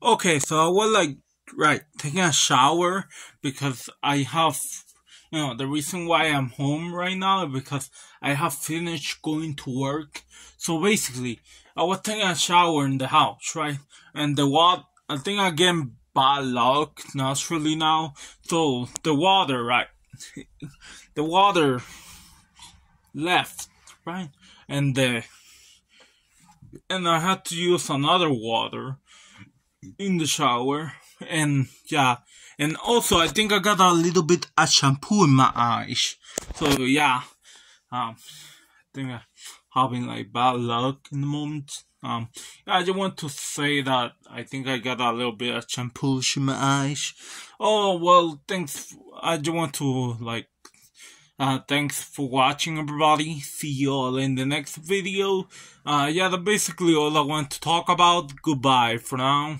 Okay, so I was like, right, taking a shower because I have, you know, the reason why I'm home right now is because I have finished going to work. So basically, I was taking a shower in the house, right? And the water, I think I get bad luck naturally now. So the water, right? the water left, right? And the, and I had to use another water in the shower. And yeah. And also i think i got a little bit of shampoo in my eyes. So yeah. Um i think i'm having like bad luck in the moment. Um yeah, i just want to say that i think i got a little bit of shampoo in my eyes. Oh well thanks. I just want to like uh, thanks for watching everybody. See you all in the next video. Uh, yeah, that's basically all I want to talk about. Goodbye for now.